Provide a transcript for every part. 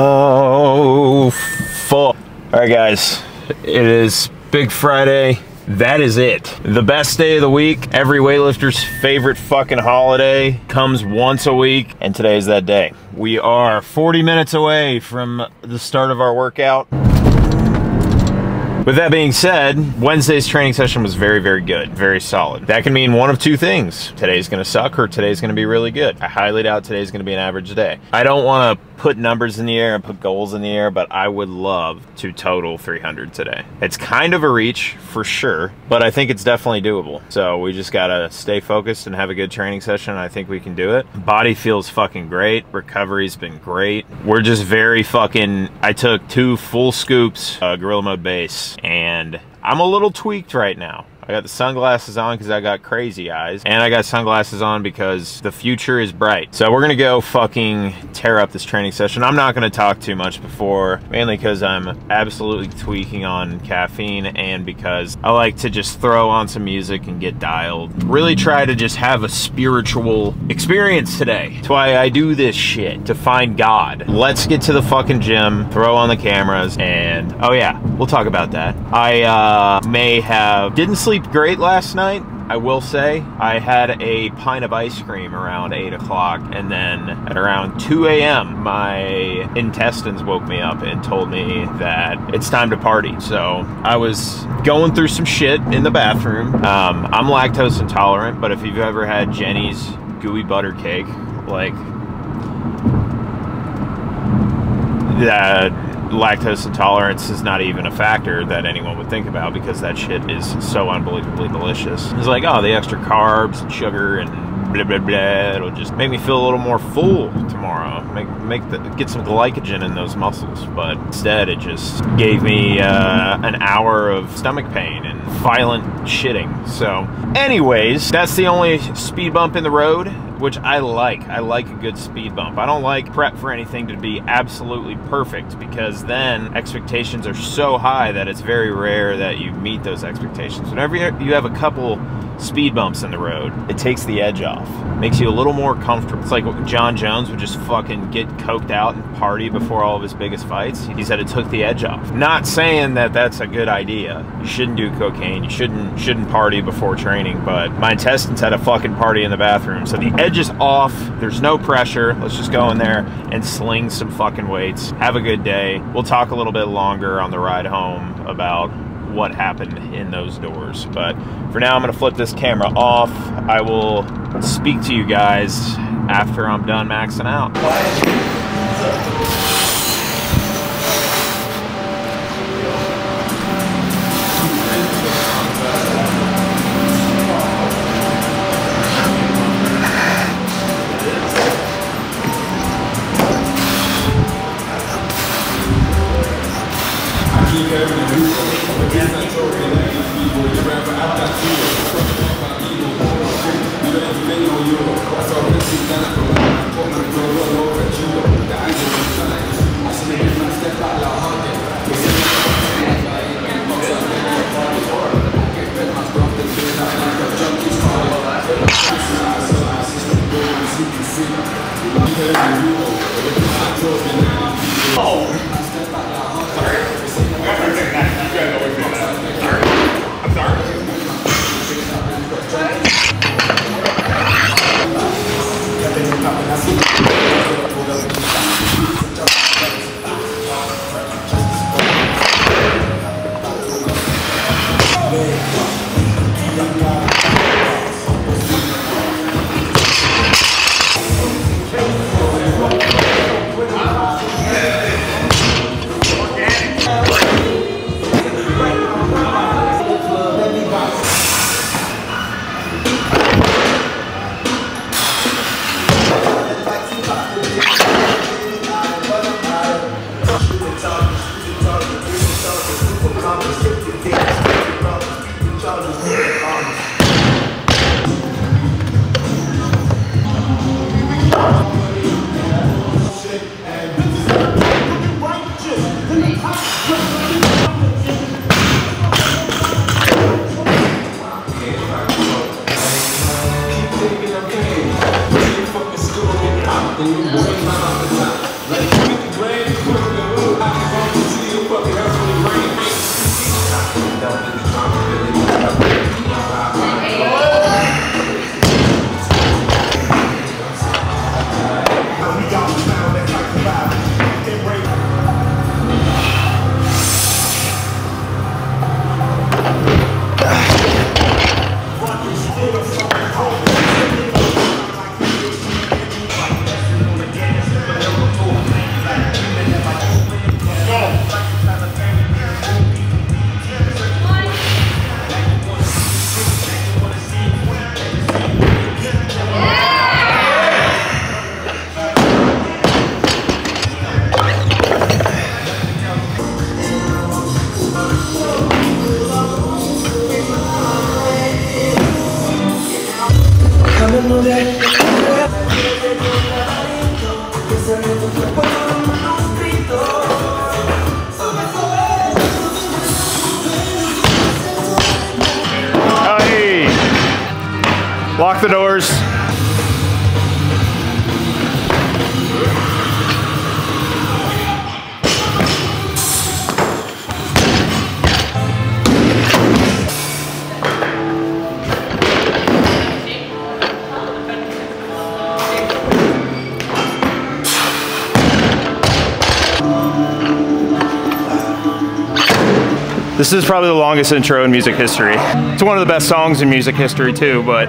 Oh, fuck. All right, guys. It is Big Friday. That is it. The best day of the week. Every weightlifter's favorite fucking holiday comes once a week, and today is that day. We are 40 minutes away from the start of our workout. With that being said, Wednesday's training session was very, very good, very solid. That can mean one of two things. Today's gonna suck or today's gonna be really good. I highly doubt today's gonna be an average day. I don't wanna put numbers in the air and put goals in the air, but I would love to total 300 today. It's kind of a reach for sure, but I think it's definitely doable. So we just gotta stay focused and have a good training session. I think we can do it. Body feels fucking great. Recovery's been great. We're just very fucking, I took two full scoops, uh, Gorilla Mode base, and I'm a little tweaked right now. I got the sunglasses on because I got crazy eyes. And I got sunglasses on because the future is bright. So we're gonna go fucking tear up this training session. I'm not gonna talk too much before, mainly because I'm absolutely tweaking on caffeine and because I like to just throw on some music and get dialed. Really try to just have a spiritual experience today. That's why I do this shit, to find God. Let's get to the fucking gym, throw on the cameras, and oh yeah, we'll talk about that. I uh, may have, didn't sleep great last night. I will say I had a pint of ice cream around 8 o'clock, and then at around 2 a.m., my intestines woke me up and told me that it's time to party. So I was going through some shit in the bathroom. Um, I'm lactose intolerant, but if you've ever had Jeni's gooey butter cake, like that lactose intolerance is not even a factor that anyone would think about because that shit is so unbelievably delicious. It's like, oh, the extra carbs and sugar and blah blah blah. It'll just make me feel a little more full tomorrow. Make make the, get some glycogen in those muscles. But instead, it just gave me uh, an hour of stomach pain and violent shitting. So, anyways, that's the only speed bump in the road which I like. I like a good speed bump. I don't like prep for anything to be absolutely perfect because then expectations are so high that it's very rare that you meet those expectations. Whenever you have a couple speed bumps in the road, it takes the edge off. Makes you a little more comfortable. It's like Jon Jones would just fucking get coked out and party before all of his biggest fights. He said it took the edge off. Not saying that that's a good idea. You shouldn't do cocaine. You shouldn't shouldn't party before training, but my intestines had a fucking party in the bathroom. So the edge is off. There's no pressure. Let's just go in there and sling some fucking weights. Have a good day. We'll talk a little bit longer on the ride home about what happened in those doors. But for now, I'm going to flip this camera off. I will speak to you guys after I'm done maxing out. Hey! This is probably the longest intro in music history. It's one of the best songs in music history too, but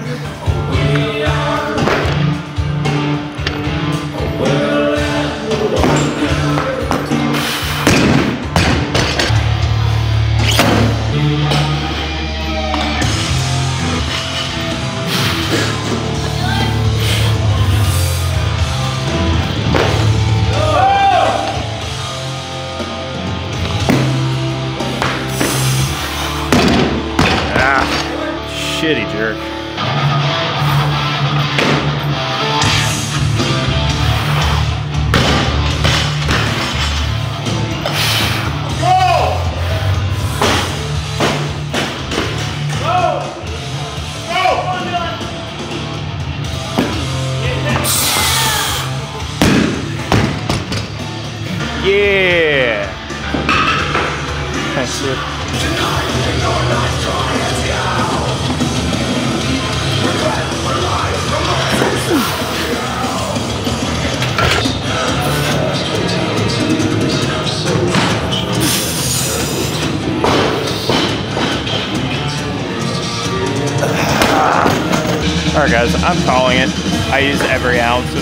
Guys, I'm calling it. I used every ounce of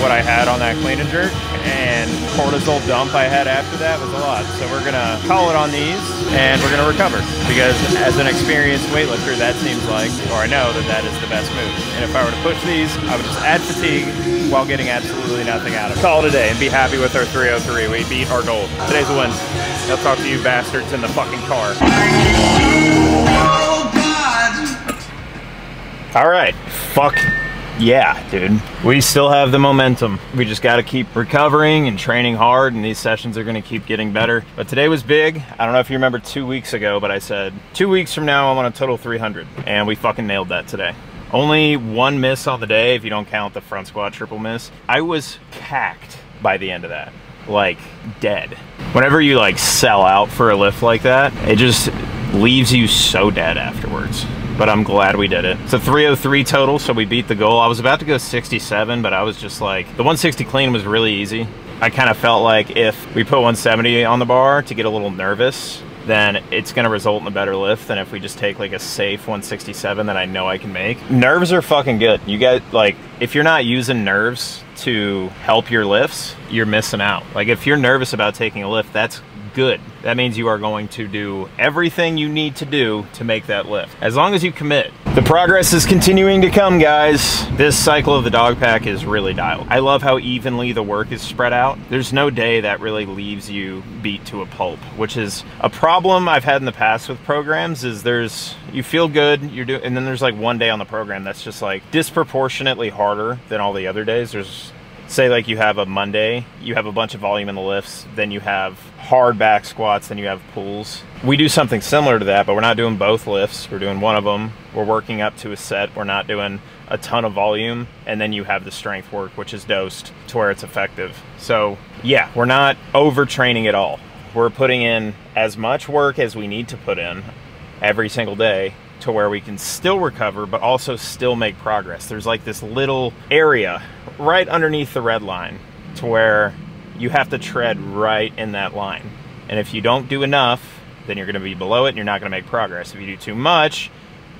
what I had on that clean and jerk, and cortisol dump I had after that was a lot. So we're gonna call it on these, and we're gonna recover because as an experienced weightlifter, that seems like, or I know that that is the best move. And if I were to push these, I would just add fatigue while getting absolutely nothing out of it. Call it a day and be happy with our 303. We beat our goal. Today's a win. I'll talk to you bastards in the fucking car. All right, fuck yeah, dude. We still have the momentum. We just got to keep recovering and training hard, and these sessions are to keep getting better. But today was big. I don't know if you remember two weeks ago, but I said two weeks from now, I want a total 300, and we fucking nailed that today. Only one miss on the day, if you don't count the front squat triple miss. I was cacked by the end of that, like dead. Whenever you like sell out for a lift like that, it just leaves you so dead afterwards but I'm glad we did it. It's a 303 total, so we beat the goal. I was about to go 67, but I was just like, the 160 clean was really easy. I kind of felt like if we put 170 on the bar to get a little nervous, then it's going to result in a better lift than if we just take like a safe 167 that I know I can make. Nerves are fucking good. You get like, if you're not using nerves to help your lifts, you're missing out. Like if you're nervous about taking a lift, that's good. That means you are going to do everything you need to do to make that lift. As long as you commit. The progress is continuing to come, guys. This cycle of the dog pack is really dialed. I love how evenly the work is spread out. There's no day that really leaves you beat to a pulp, which is a problem I've had in the past with programs is there's, you feel good, you're doing, and then there's like one day on the program that's just like disproportionately harder than all the other days. There's say like you have a Monday, you have a bunch of volume in the lifts, then you have hard back squats, then you have pulls. We do something similar to that, but we're not doing both lifts. We're doing one of them. We're working up to a set. We're not doing a ton of volume, and then you have the strength work, which is dosed to where it's effective. So yeah, we're not overtraining at all. We're putting in as much work as we need to put in every single day to where we can still recover, but also still make progress. There's like this little area right underneath the red line to where you have to tread right in that line. And if you don't do enough, then you're going to be below it and you're not going to make progress. If you do too much,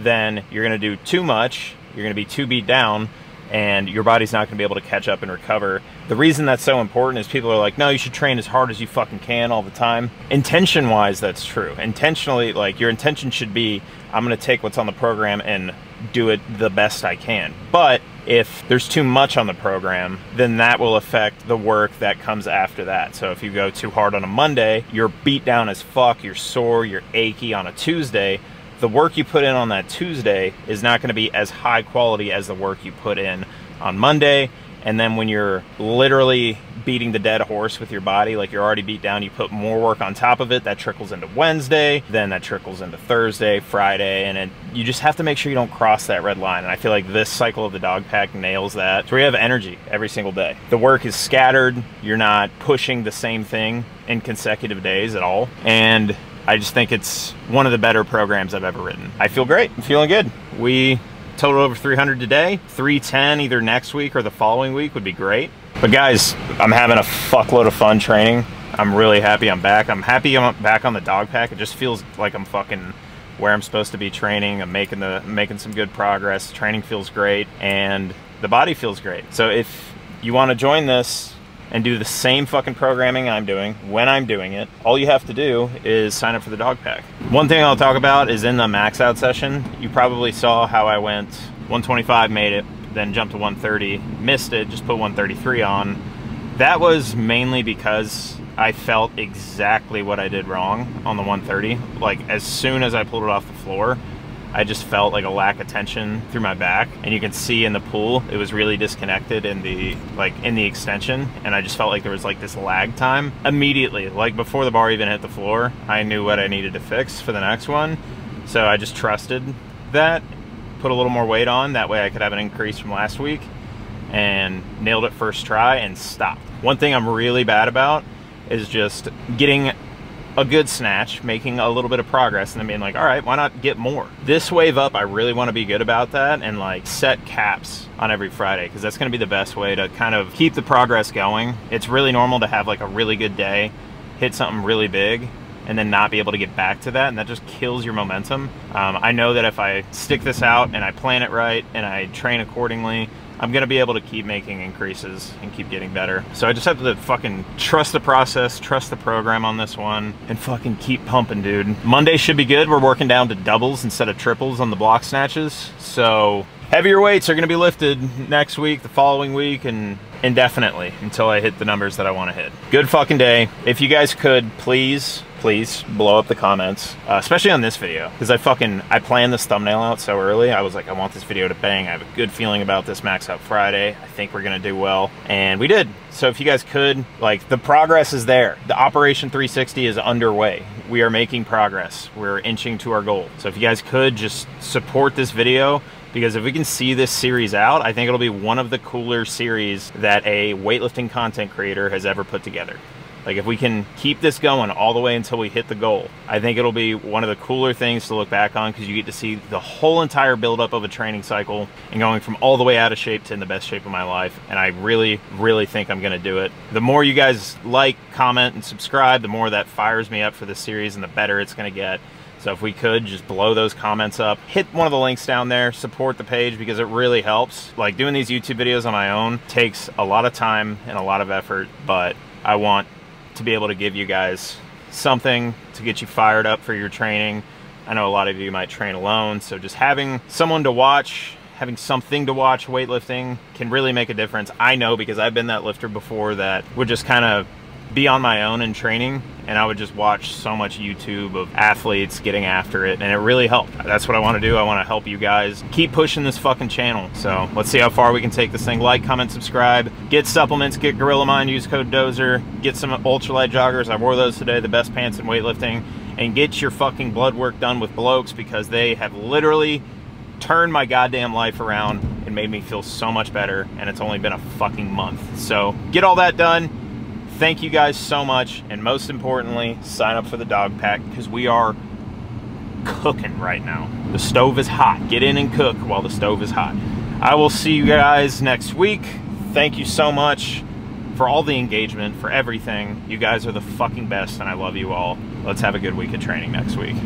then you're going to do too much, you're going to be too beat down, and your body's not going to be able to catch up and recover. The reason that's so important is people are like, no, you should train as hard as you fucking can all the time. Intention wise, that's true. Intentionally, like, your intention should be, I'm going to take what's on the program and do it the best I can. But if there's too much on the program, then that will affect the work that comes after that. So if you go too hard on a Monday, you're beat down as fuck, you're sore, you're achy on a Tuesday, the work you put in on that Tuesday is not going to be as high quality as the work you put in on Monday. And then when you're literally beating the dead horse with your body. Like you're already beat down, you put more work on top of it. That trickles into Wednesday, then that trickles into Thursday, Friday, and it, you just have to make sure you don't cross that red line. And I feel like this cycle of the dog pack nails that. So we have energy every single day. The work is scattered. You're not pushing the same thing in consecutive days at all. And I just think it's one of the better programs I've ever written. I feel great. I'm feeling good. We total over 300 today. 310 either next week or the following week would be great. But guys, I'm having a fuckload of fun training. I'm really happy I'm back. I'm happy I'm back on the dog pack. It just feels like I'm fucking where I'm supposed to be training. I'm making the making some good progress. Training feels great and the body feels great. So if you want to join this and do the same fucking programming I'm doing when I'm doing it, all you have to do is sign up for the dog pack. One thing I'll talk about is in the max out session, you probably saw how I went 125, made it, then jumped to 130, missed it, just put 133 on. That was mainly because I felt exactly what I did wrong on the 130. Like as soon as I pulled it off the floor, I just felt like a lack of tension through my back and you can see in the pool it was really disconnected in the like in the extension and I just felt like there was like this lag time. Immediately like before the bar even hit the floor I knew what I needed to fix for the next one so I just trusted that put a little more weight on that way I could have an increase from last week and nailed it first try and stopped. One thing I'm really bad about is just getting a good snatch, making a little bit of progress, and then being like, all right, why not get more? This wave up, I really want to be good about that and like set caps on every Friday because that's going to be the best way to kind of keep the progress going. It's really normal to have like a really good day, hit something really big, and then not be able to get back to that and that just kills your momentum um, i know that if i stick this out and i plan it right and i train accordingly I'm gonna be able to keep making increases and keep getting better. So I just have to fucking trust the process, trust the program on this one, and fucking keep pumping, dude. Monday should be good. We're working down to doubles instead of triples on the block snatches. So heavier weights are gonna be lifted next week, the following week, and indefinitely until I hit the numbers that I wanna hit. Good fucking day. If you guys could, please please blow up the comments, uh, especially on this video, because I fucking, I planned this thumbnail out so early. I was like, I want this video to bang. I have a good feeling about this Max Out Friday. I think we're gonna do well, and we did. So if you guys could, like, the progress is there. The Operation 360 is underway. We are making progress. We're inching to our goal. So if you guys could just support this video, because if we can see this series out, I think it'll be one of the cooler series that a weightlifting content creator has ever put together. Like if we can keep this going all the way until we hit the goal, I think it'll be one of the cooler things to look back on because you get to see the whole entire buildup of a training cycle and going from all the way out of shape to in the best shape of my life. And I really, really think I'm gonna do it. The more you guys like, comment, and subscribe, the more that fires me up for the series and the better it's gonna get. So if we could just blow those comments up, hit one of the links down there, support the page because it really helps. Like doing these YouTube videos on my own takes a lot of time and a lot of effort, but I want to be able to give you guys something to get you fired up for your training. I know a lot of you might train alone, so just having someone to watch, having something to watch weightlifting can really make a difference. I know because I've been that lifter before that would just kind of be on my own in training and I would just watch so much YouTube of athletes getting after it and it really helped. That's what I want to do. I want to help you guys keep pushing this fucking channel. So let's see how far we can take this thing. Like, comment, subscribe, get supplements, get Gorilla Mind, use code DOZER, get some ultralight joggers. I wore those today, the best pants in weightlifting, and get your fucking blood work done with Blokes because they have literally turned my goddamn life around and made me feel so much better and it's only been a fucking month. So get all that done thank you guys so much. And most importantly, sign up for the dog pack because we are cooking right now. The stove is hot. Get in and cook while the stove is hot. I will see you guys next week. Thank you so much for all the engagement, for everything. You guys are the fucking best, and I love you all. Let's have a good week of training next week.